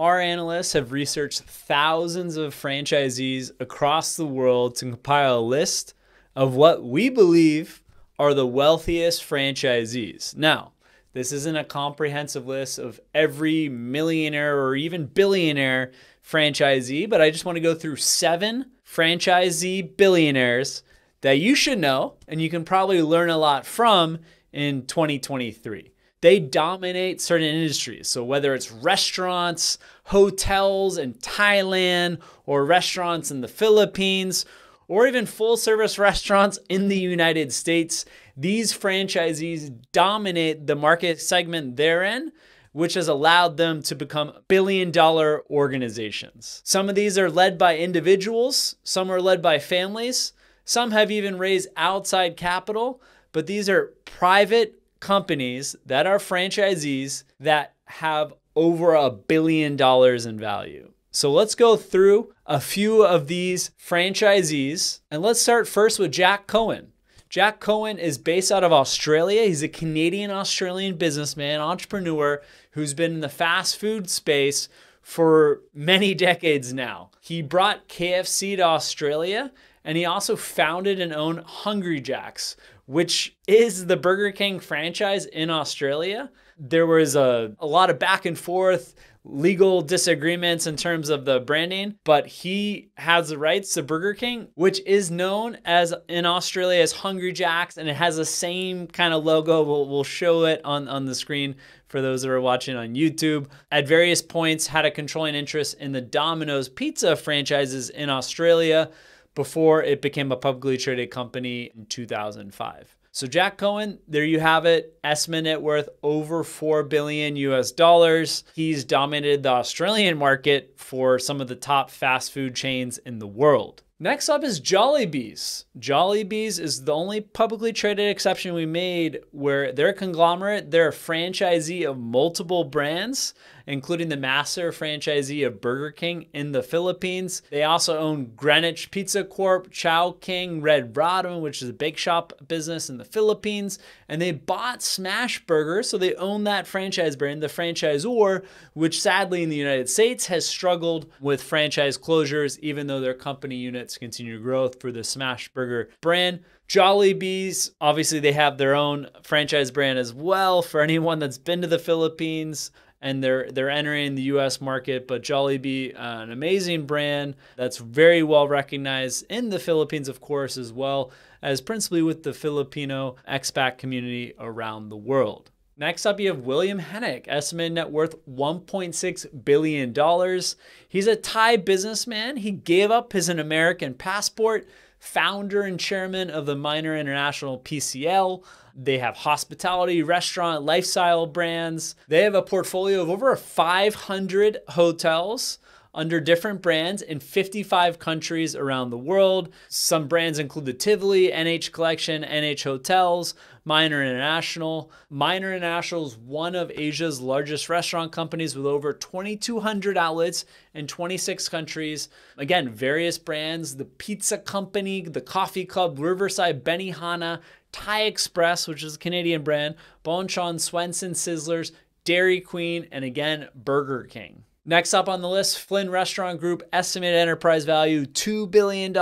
our analysts have researched thousands of franchisees across the world to compile a list of what we believe are the wealthiest franchisees. Now, this isn't a comprehensive list of every millionaire or even billionaire franchisee, but I just want to go through seven franchisee billionaires that you should know and you can probably learn a lot from in 2023. They dominate certain industries. So, whether it's restaurants, hotels in Thailand, or restaurants in the Philippines, or even full service restaurants in the United States, these franchisees dominate the market segment they're in which has allowed them to become billion dollar organizations. Some of these are led by individuals, some are led by families, some have even raised outside capital, but these are private companies that are franchisees that have over a billion dollars in value. So let's go through a few of these franchisees and let's start first with Jack Cowin. Jack Cowin is based out of Australia. He's a Canadian Australian businessman, entrepreneur who's been in the fast food space for many decades now. He brought KFC to Australia and he also founded and owned Hungry Jacks, which is the Burger King franchise in Australia. There was a, a lot of back and forth legal disagreements in terms of the branding, but he has the rights to Burger King, which is known as in Australia as Hungry Jacks, and it has the same kind of logo. We'll, we'll show it on, on the screen for those that are watching on YouTube. At various points, had a controlling interest in the Domino's pizza franchises in Australia before it became a publicly traded company in 2005. So Jack Cowin, there you have it. Estimate net worth over 4 billion US dollars. He's dominated the Australian market for some of the top fast food chains in the world. Next up is Jollibees. Jollibees is the only publicly traded exception we made where they're a conglomerate, they're a franchisee of multiple brands, including the master franchisee of Burger King in the Philippines. They also own Greenwich Pizza Corp, Chowking, Red Ribbon, which is a bake shop business in the Philippines, and they bought Smashburger, so they own that franchise brand, the franchisor, which sadly in the United States has struggled with franchise closures, even though their company units continued growth for the Smashburger brand. Jollibees, obviously, they have their own franchise brand as well for anyone that's been to the Philippines and they're they're entering the U.S. market. But Jollibee, uh, an amazing brand that's very well recognized in the Philippines, of course, as well as principally with the Filipino expat community around the world. Next up, you have William Heinecke, estimated net worth $1.6 billion. He's a Thai businessman. He gave up his American passport, founder and chairman of the Minor International PCL. They have hospitality, restaurant, lifestyle brands. They have a portfolio of over 500 hotels under different brands in 55 countries around the world. Some brands include the Tivoli, NH Collection, NH Hotels, Minor International. Minor International is one of Asia's largest restaurant companies with over 2,200 outlets in 26 countries. Again, various brands the Pizza Company, the Coffee Club, Riverside, Benihana, Thai Express, which is a Canadian brand, Bonchon, Swenson, Sizzlers, Dairy Queen, and again, Burger King. Next up on the list, Flynn Restaurant Group, estimated enterprise value $2 billion.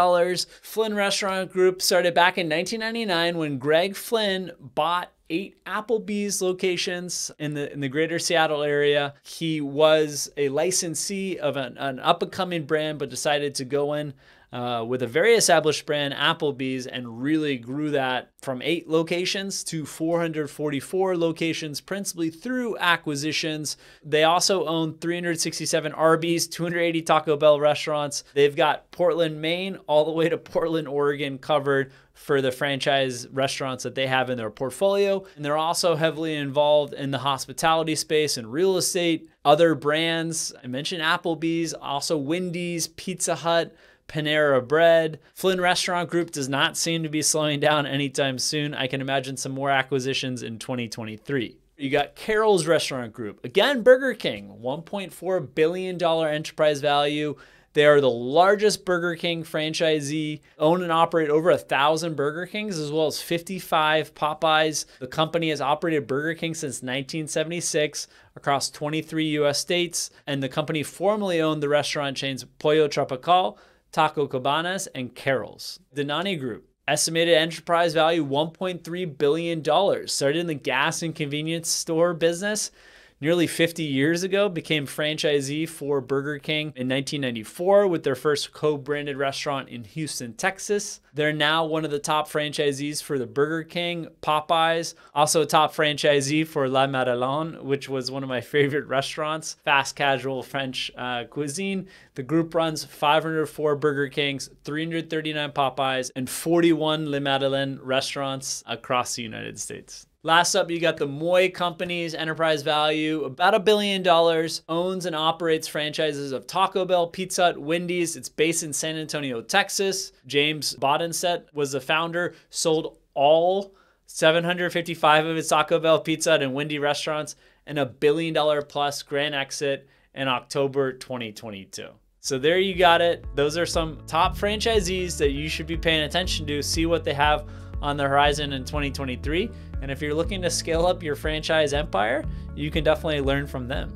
Flynn Restaurant Group started back in 1999 when Greg Flynn bought eight Applebee's locations in the in the greater Seattle area. He was a licensee of an, an up and coming brand, but decided to go in uh, with a very established brand, Applebee's, and really grew that from eight locations to 444 locations, principally through acquisitions. They also own 367 Arby's, 280 Taco Bell restaurants. They've got Portland, Maine, all the way to Portland, Oregon covered for the franchise restaurants that they have in their portfolio. And they're also heavily involved in the hospitality space and real estate, other brands. I mentioned Applebee's, also Wendy's, Pizza Hut. Panera Bread. Flynn Restaurant Group does not seem to be slowing down anytime soon. I can imagine some more acquisitions in 2023. You got Carrols Restaurant Group. Again, Burger King, $1.4 billion enterprise value. They are the largest Burger King franchisee, own and operate over a thousand Burger Kings, as well as 55 Popeyes. The company has operated Burger King since 1976 across 23 US states, and the company formerly owned the restaurant chains Pollo Tropical, Taco Cabanas, and Carol's. Dhanani Group Estimated enterprise value $1.3 billion. Started in the gas and convenience store business nearly 50 years ago, became franchisee for Burger King in 1994 with their first co branded restaurant in Houston, Texas. They're now one of the top franchisees for the Burger King, Popeyes, also a top franchisee for La Madeleine, which was one of my favorite restaurants, fast casual French uh, cuisine. The group runs 504 Burger Kings, 339 Popeyes, and 41 Le Madeleine restaurants across the United States. Last up, you got the MUY Company's enterprise value, about a billion dollars, owns and operates franchises of Taco Bell, Pizza Hut, Wendy's. It's based in San Antonio, Texas. James Bodenstedt was the founder, sold all 755 of its Taco Bell, Pizza Hut, and Wendy restaurants, and a billion dollar plus grand exit in October 2022. So there you got it. Those are some top franchisees that you should be paying attention to, see what they have on the horizon in 2023. And if you're looking to scale up your franchise empire, you can definitely learn from them.